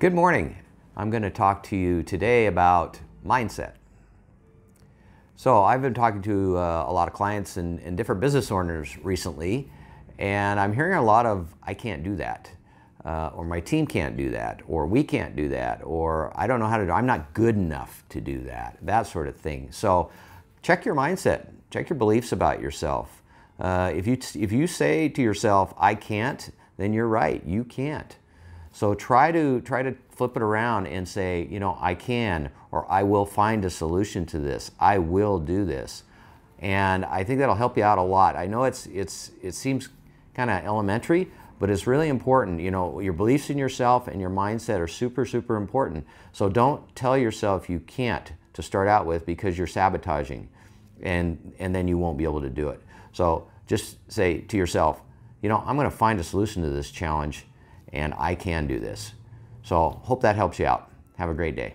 Good morning. I'm going to talk to you today about mindset. So I've been talking to uh, a lot of clients and, and, different business owners recently, and I'm hearing a lot of, I can't do that, uh, or my team can't do that, or we can't do that, or I don't know how to do I'm not good enough to do that, that sort of thing. So check your mindset, check your beliefs about yourself. Uh, if, you, if you say to yourself, I can't, then you're right, you can't. So try to try to flip it around and say, you know, I can or I will find a solution to this. I will do this. And I think that'll help you out a lot. I know it's it's it seems kind of elementary, but it's really important. You know, your beliefs in yourself and your mindset are super super important. So don't tell yourself you can't to start out with because you're sabotaging and and then you won't be able to do it. So just say to yourself, you know, I'm going to find a solution to this challenge and I can do this. So hope that helps you out. Have a great day.